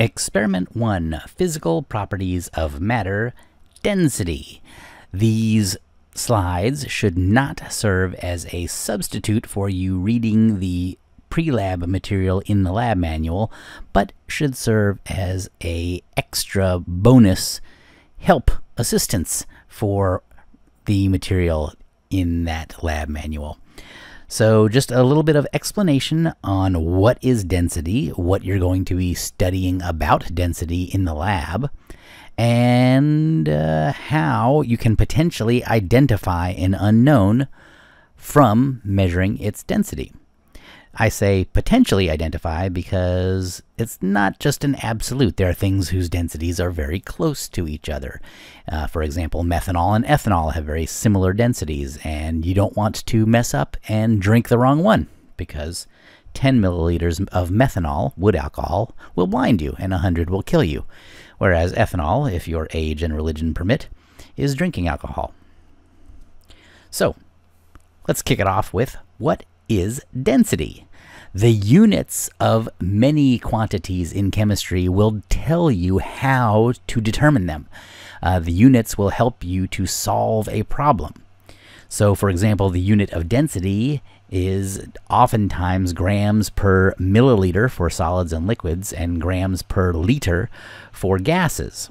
Experiment 1 Physical Properties of Matter Density. These slides should not serve as a substitute for you reading the pre-lab material in the lab manual, but should serve as a extra bonus help assistance for the material in that lab manual. So, just a little bit of explanation on what is density, what you're going to be studying about density in the lab, and uh, how you can potentially identify an unknown from measuring its density. I say potentially identify because it's not just an absolute. There are things whose densities are very close to each other. Uh, for example, methanol and ethanol have very similar densities, and you don't want to mess up and drink the wrong one because 10 milliliters of methanol, wood alcohol, will blind you and 100 will kill you. Whereas ethanol, if your age and religion permit, is drinking alcohol. So, let's kick it off with what is density. The units of many quantities in chemistry will tell you how to determine them. Uh, the units will help you to solve a problem. So, for example, the unit of density is oftentimes grams per milliliter for solids and liquids and grams per liter for gases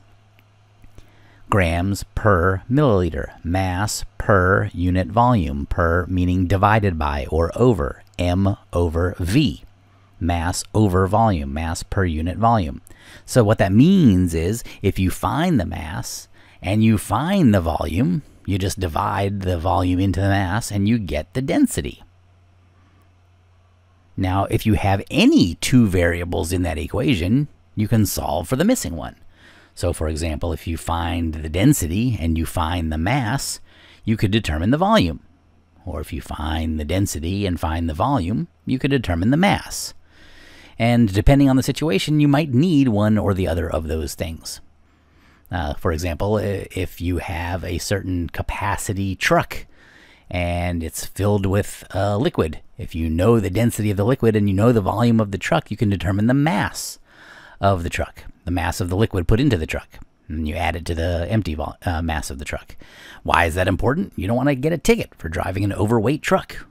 grams per milliliter, mass per unit volume, per meaning divided by or over, m over v, mass over volume, mass per unit volume. So what that means is if you find the mass and you find the volume, you just divide the volume into the mass and you get the density. Now, if you have any two variables in that equation, you can solve for the missing one. So, for example, if you find the density and you find the mass, you could determine the volume. Or if you find the density and find the volume, you could determine the mass. And depending on the situation, you might need one or the other of those things. Uh, for example, if you have a certain capacity truck and it's filled with uh, liquid, if you know the density of the liquid and you know the volume of the truck, you can determine the mass of the truck the mass of the liquid put into the truck. And you add it to the empty uh, mass of the truck. Why is that important? You don't want to get a ticket for driving an overweight truck.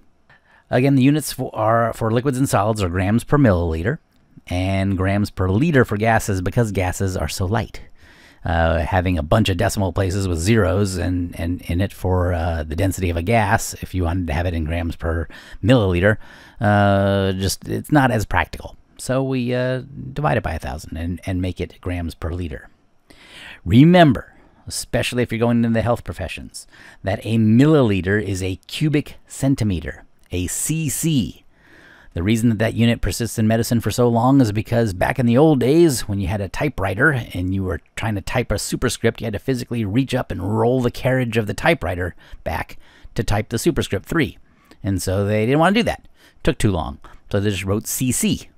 Again, the units for, are, for liquids and solids are grams per milliliter and grams per liter for gases because gases are so light. Uh, having a bunch of decimal places with zeros and, and in it for uh, the density of a gas, if you wanted to have it in grams per milliliter, uh, just it's not as practical. So we uh, divide it by a thousand and, and make it grams per liter. Remember, especially if you're going into the health professions, that a milliliter is a cubic centimeter, a cc. The reason that that unit persists in medicine for so long is because back in the old days, when you had a typewriter and you were trying to type a superscript, you had to physically reach up and roll the carriage of the typewriter back to type the superscript 3. And so they didn't want to do that. It took too long. So they just wrote CC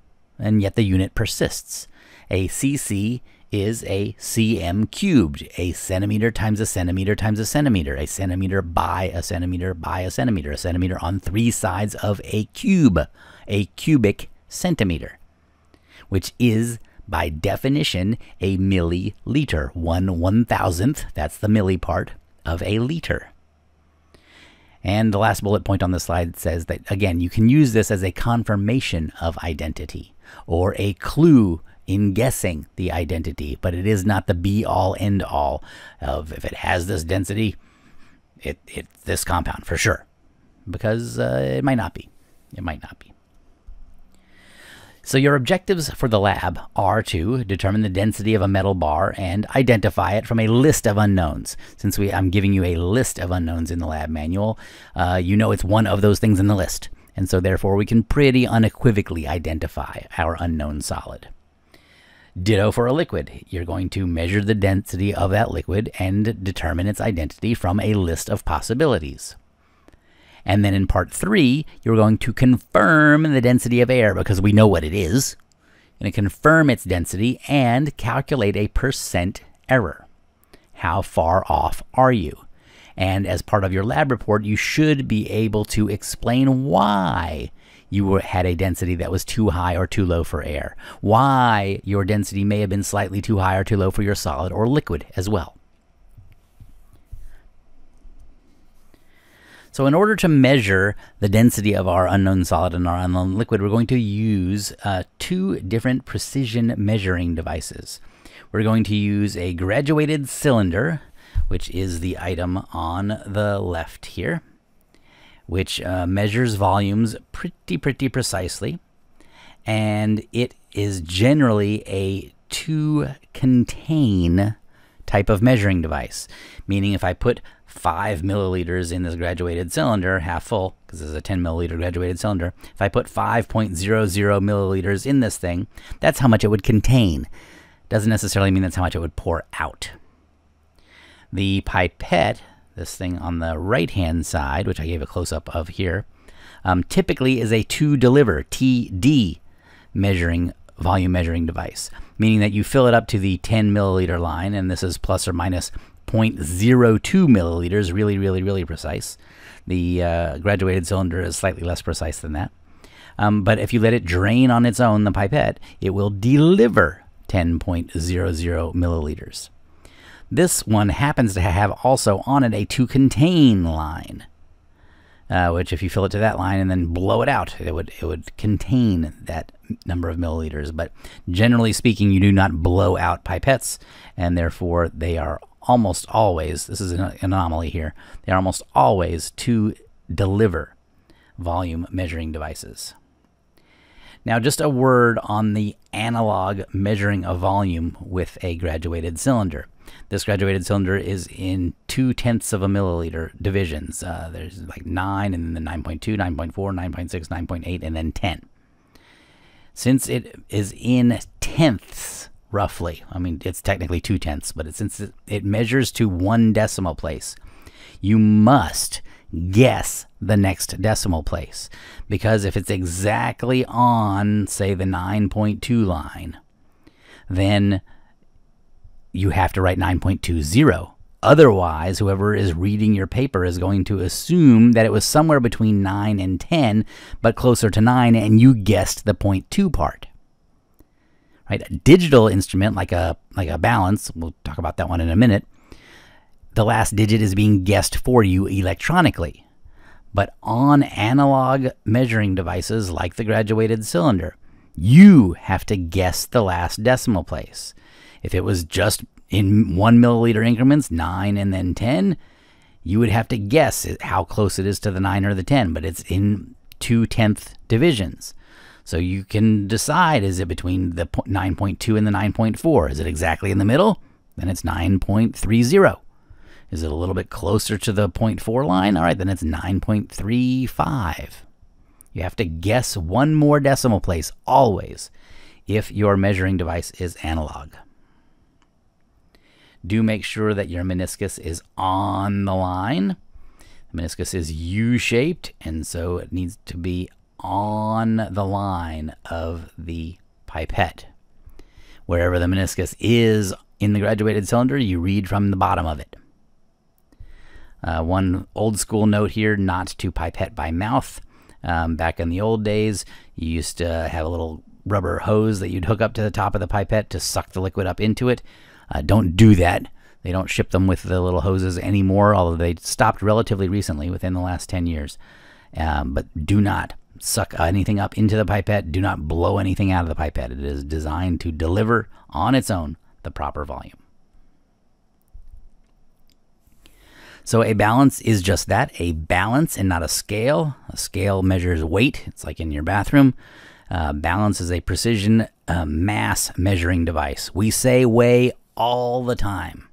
and yet the unit persists. A cc is a cm cubed, a centimeter times a centimeter times a centimeter, a centimeter by a centimeter by a centimeter, a centimeter on three sides of a cube, a cubic centimeter, which is by definition a milliliter, one one thousandth, that's the milli part, of a liter. And the last bullet point on the slide says that, again, you can use this as a confirmation of identity or a clue in guessing the identity, but it is not the be all end all of if it has this density, it, it's this compound for sure. Because uh, it might not be. It might not be. So your objectives for the lab are to determine the density of a metal bar and identify it from a list of unknowns. Since we, I'm giving you a list of unknowns in the lab manual, uh, you know it's one of those things in the list. And so therefore we can pretty unequivocally identify our unknown solid. Ditto for a liquid. You're going to measure the density of that liquid and determine its identity from a list of possibilities. And then in part three, you're going to confirm the density of air because we know what it is. You're going to confirm its density and calculate a percent error. How far off are you? And as part of your lab report, you should be able to explain why you had a density that was too high or too low for air, why your density may have been slightly too high or too low for your solid or liquid as well. So in order to measure the density of our unknown solid and our unknown liquid, we're going to use uh, two different precision measuring devices. We're going to use a graduated cylinder, which is the item on the left here, which uh, measures volumes pretty, pretty precisely. And it is generally a to contain type of measuring device, meaning if I put 5 milliliters in this graduated cylinder, half full, because this is a 10 milliliter graduated cylinder, if I put 5.00 milliliters in this thing, that's how much it would contain. Doesn't necessarily mean that's how much it would pour out. The pipette, this thing on the right hand side, which I gave a close up of here, um, typically is a to deliver, TD, measuring volume measuring device, meaning that you fill it up to the 10 milliliter line, and this is plus or minus 0.02 milliliters, really, really, really precise. The uh, graduated cylinder is slightly less precise than that. Um, but if you let it drain on its own, the pipette, it will deliver 10.00 milliliters. This one happens to have also on it a to contain line, uh, which if you fill it to that line and then blow it out, it would it would contain that number of milliliters. But generally speaking, you do not blow out pipettes, and therefore they are almost always, this is an anomaly here, they are almost always to deliver volume measuring devices. Now, just a word on the analog measuring of volume with a graduated cylinder. This graduated cylinder is in two tenths of a milliliter divisions. Uh, there's like 9, and then the 9.2, 9.4, 9.6, 9.8, and then 10. Since it is in tenths, roughly. I mean, it's technically two tenths, but it, since it, it measures to one decimal place, you must guess the next decimal place. Because if it's exactly on, say, the 9.2 line, then you have to write 9.20. Otherwise, whoever is reading your paper is going to assume that it was somewhere between 9 and 10, but closer to 9, and you guessed the 0.2 part right? A digital instrument like a like a balance, we'll talk about that one in a minute. The last digit is being guessed for you electronically. But on analog measuring devices like the graduated cylinder, you have to guess the last decimal place. If it was just in one milliliter increments, 9 and then 10, you would have to guess how close it is to the 9 or the 10, but it's in two tenth divisions. So you can decide is it between the 9.2 and the 9.4? Is it exactly in the middle? Then it's 9.30. Is it a little bit closer to the 0.4 line? All right, then it's 9.35. You have to guess one more decimal place always if your measuring device is analog. Do make sure that your meniscus is on the line. The meniscus is U-shaped, and so it needs to be on the line of the pipette. Wherever the meniscus is in the graduated cylinder, you read from the bottom of it. Uh, one old school note here not to pipette by mouth. Um, back in the old days, you used to have a little rubber hose that you'd hook up to the top of the pipette to suck the liquid up into it. Uh, don't do that. They don't ship them with the little hoses anymore, although they stopped relatively recently within the last 10 years. Um, but do not suck anything up into the pipette. Do not blow anything out of the pipette. It is designed to deliver on its own the proper volume. So a balance is just that, a balance and not a scale. A scale measures weight. It's like in your bathroom. Uh, balance is a precision uh, mass measuring device. We say weigh all the time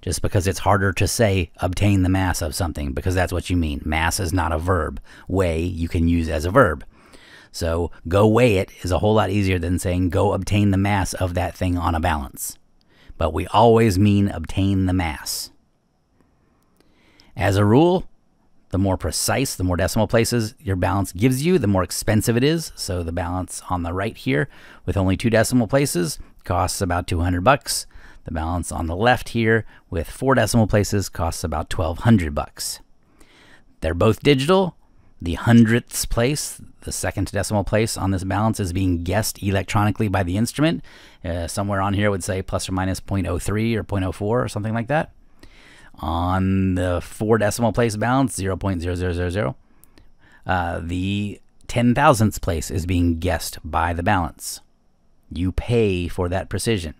just because it's harder to say obtain the mass of something because that's what you mean. Mass is not a verb. Weigh you can use as a verb. So go weigh it is a whole lot easier than saying go obtain the mass of that thing on a balance. But we always mean obtain the mass. As a rule, the more precise, the more decimal places your balance gives you, the more expensive it is. So the balance on the right here with only two decimal places costs about 200 bucks. The balance on the left here with four decimal places costs about 1200 bucks. They're both digital. The hundredths place, the second decimal place on this balance, is being guessed electronically by the instrument. Uh, somewhere on here would say plus or minus 0.03 or 0.04 or something like that. On the four decimal place balance, 0.0000, uh, the ten thousandths place is being guessed by the balance. You pay for that precision.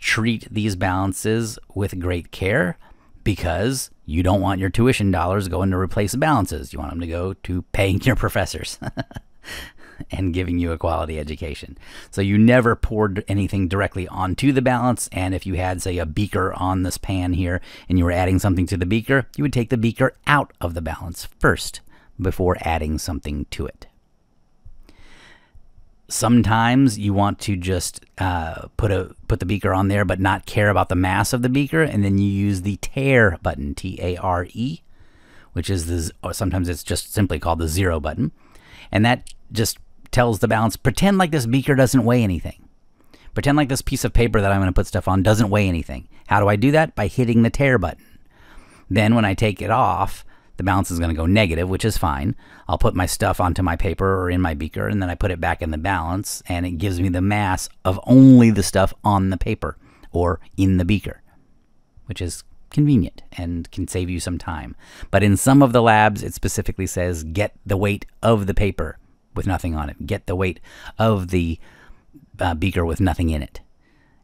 Treat these balances with great care because you don't want your tuition dollars going to replace balances. You want them to go to paying your professors and giving you a quality education. So you never poured anything directly onto the balance. And if you had, say, a beaker on this pan here and you were adding something to the beaker, you would take the beaker out of the balance first before adding something to it. Sometimes you want to just uh, put a put the beaker on there, but not care about the mass of the beaker, and then you use the tare button, T A R E, which is sometimes it's just simply called the zero button, and that just tells the balance pretend like this beaker doesn't weigh anything. Pretend like this piece of paper that I'm going to put stuff on doesn't weigh anything. How do I do that? By hitting the tare button. Then when I take it off, the balance is going to go negative, which is fine. I'll put my stuff onto my paper or in my beaker, and then I put it back in the balance, and it gives me the mass of only the stuff on the paper or in the beaker, which is convenient and can save you some time. But in some of the labs, it specifically says get the weight of the paper with nothing on it, get the weight of the uh, beaker with nothing in it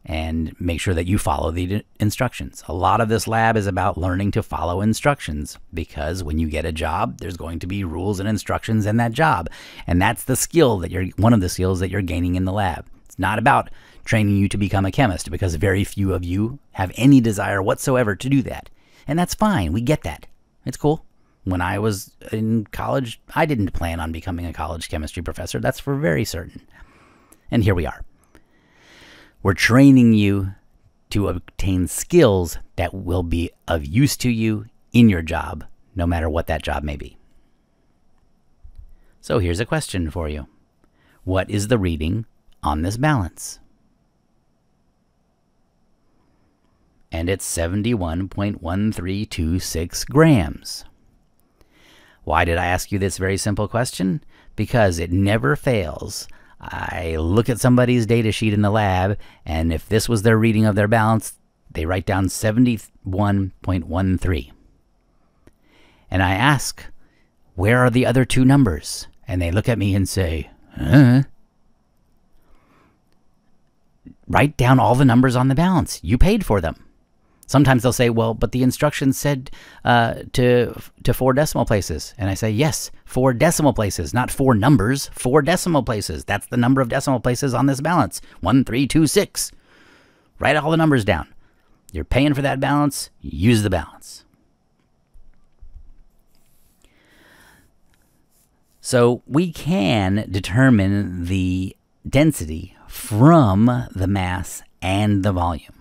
and make sure that you follow the instructions. A lot of this lab is about learning to follow instructions because when you get a job, there's going to be rules and instructions in that job. And that's the skill that you're one of the skills that you're gaining in the lab. It's not about training you to become a chemist because very few of you have any desire whatsoever to do that. And that's fine. We get that. It's cool. When I was in college, I didn't plan on becoming a college chemistry professor. That's for very certain. And here we are. We're training you to obtain skills that will be of use to you in your job, no matter what that job may be. So here's a question for you What is the reading on this balance? And it's 71.1326 grams. Why did I ask you this very simple question? Because it never fails I look at somebody's data sheet in the lab, and if this was their reading of their balance, they write down 71.13. And I ask, where are the other two numbers? And they look at me and say, huh? Write down all the numbers on the balance. You paid for them. Sometimes they'll say, "Well, but the instructions said uh, to to four decimal places," and I say, "Yes, four decimal places, not four numbers. Four decimal places. That's the number of decimal places on this balance. One, three, two, six. Write all the numbers down. You're paying for that balance. Use the balance." So we can determine the density from the mass and the volume.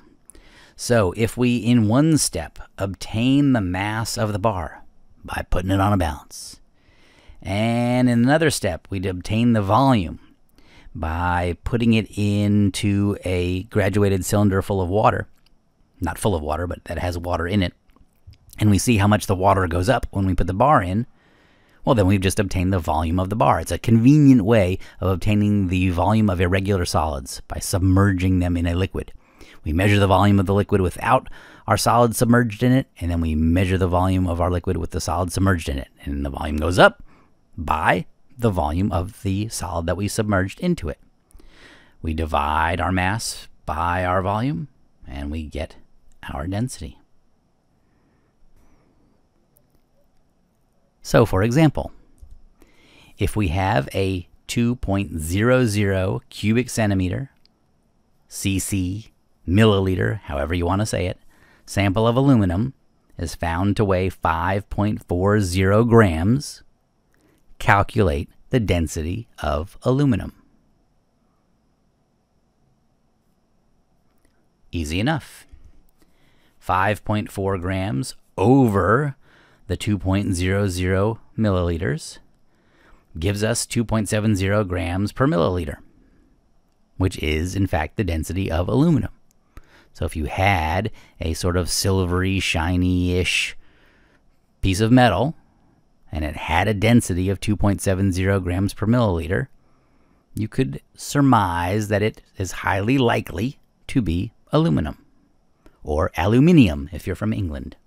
So if we, in one step, obtain the mass of the bar by putting it on a balance, and in another step, we'd obtain the volume by putting it into a graduated cylinder full of water, not full of water, but that has water in it, and we see how much the water goes up when we put the bar in, well, then we've just obtained the volume of the bar. It's a convenient way of obtaining the volume of irregular solids by submerging them in a liquid. We measure the volume of the liquid without our solid submerged in it, and then we measure the volume of our liquid with the solid submerged in it. And the volume goes up by the volume of the solid that we submerged into it. We divide our mass by our volume, and we get our density. So, for example, if we have a 2.00 cubic centimeter cc milliliter, however you want to say it, sample of aluminum is found to weigh 5.40 grams. Calculate the density of aluminum. Easy enough. 5.4 grams over the 2.00 milliliters gives us 2.70 grams per milliliter, which is, in fact, the density of aluminum. So if you had a sort of silvery, shiny ish piece of metal and it had a density of 2.70 grams per milliliter, you could surmise that it is highly likely to be aluminum, or aluminium if you're from England.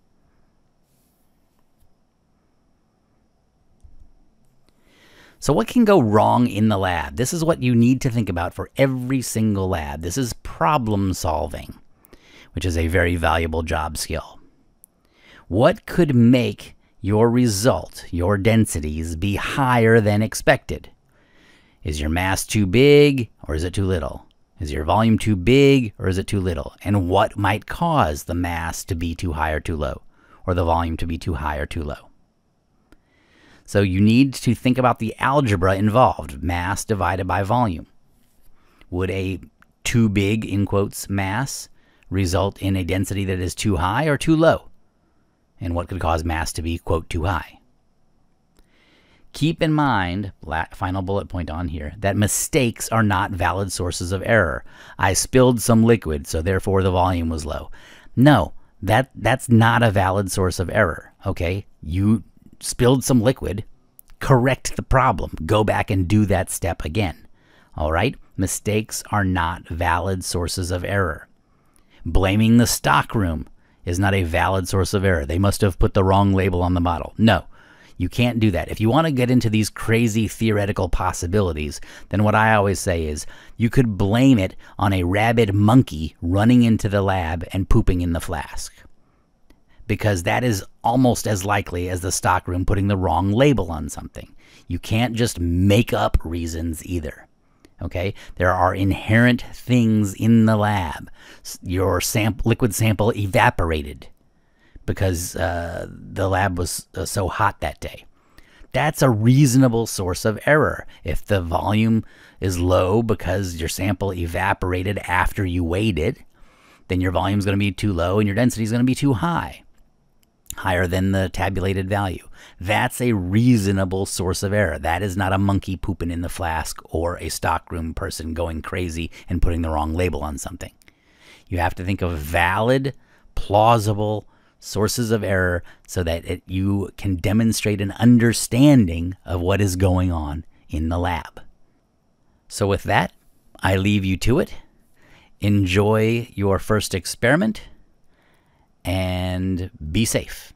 So, what can go wrong in the lab? This is what you need to think about for every single lab. This is problem solving, which is a very valuable job skill. What could make your result, your densities, be higher than expected? Is your mass too big or is it too little? Is your volume too big or is it too little? And what might cause the mass to be too high or too low, or the volume to be too high or too low? So you need to think about the algebra involved, mass divided by volume. Would a too big, in quotes, mass result in a density that is too high or too low? And what could cause mass to be, quote, too high? Keep in mind, final bullet point on here, that mistakes are not valid sources of error. I spilled some liquid, so therefore the volume was low. No, that that's not a valid source of error. Okay, you spilled some liquid, correct the problem. Go back and do that step again. All right? Mistakes are not valid sources of error. Blaming the stockroom is not a valid source of error. They must have put the wrong label on the bottle. No, you can't do that. If you want to get into these crazy theoretical possibilities, then what I always say is you could blame it on a rabid monkey running into the lab and pooping in the flask because that is almost as likely as the stockroom putting the wrong label on something. You can't just make up reasons either. Okay, there are inherent things in the lab. Your sample, liquid sample evaporated because uh, the lab was uh, so hot that day. That's a reasonable source of error. If the volume is low because your sample evaporated after you weighed it, then your volume is going to be too low and your density is going to be too high higher than the tabulated value. That's a reasonable source of error. That is not a monkey pooping in the flask or a stockroom person going crazy and putting the wrong label on something. You have to think of valid, plausible sources of error so that it, you can demonstrate an understanding of what is going on in the lab. So, with that, I leave you to it. Enjoy your first experiment and be safe.